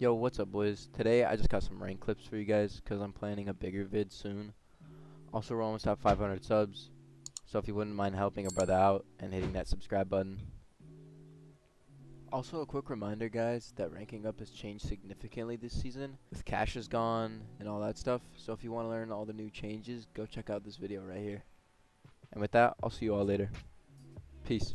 Yo, what's up, boys? Today I just got some rank clips for you guys because I'm planning a bigger vid soon. Also, we're almost at 500 subs, so if you wouldn't mind helping a brother out and hitting that subscribe button. Also, a quick reminder, guys, that ranking up has changed significantly this season, with cash is gone and all that stuff. So if you want to learn all the new changes, go check out this video right here. And with that, I'll see you all later. Peace.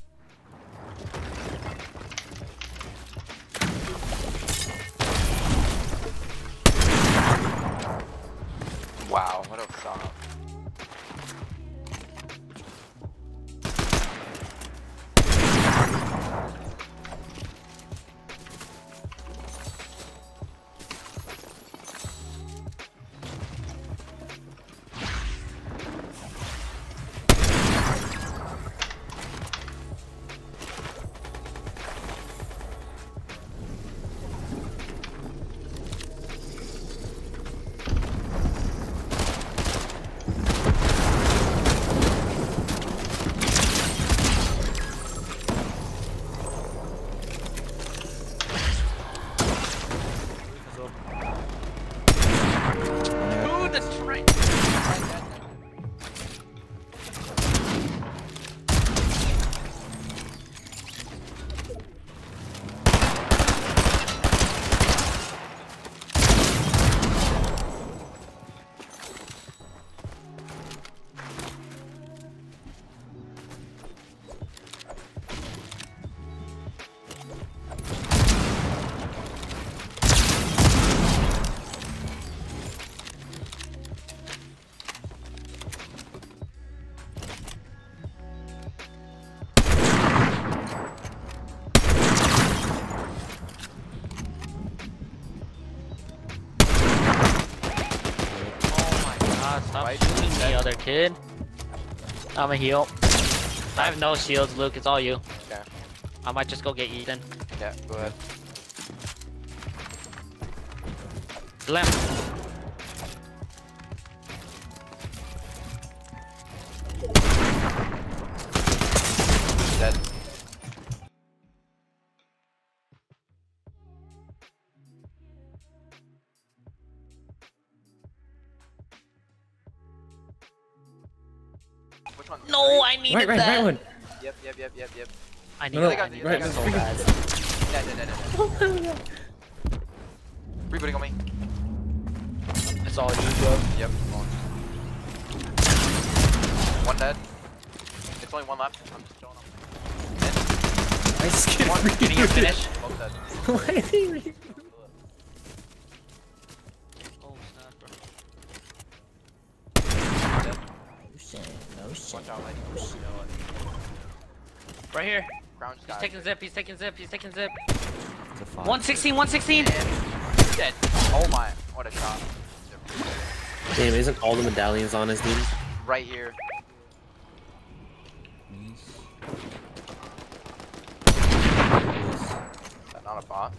Wow, what a stop. God, stop Right. shooting me, other kid. I'm a heal. I have no shields, Luke. It's all you. I might just go get Ethan. Yeah, go ahead. Left. Dead. Which one? No, I needed Right, right, that. right one. Yep, yep, yep, yep, yep. I No, no, that. Right, right, so right. bad. Dead, dead, dead, dead, dead. Rebooting on me. It's all you, bro. Yep. One. One dead. It's only one left. I'm just showing them. I just can't One. read Getting your finish. Both dead. Why did he read- Oh, snap, bro. Dead. No shit. Watch out, lady. Right here. Ground just He's taking zip. He's taking zip. He's taking zip. It's a five. 116. 116. And dead. Oh my. What a shot. Damn, isn't all the medallions on his dude? Right here. Is that not a bot?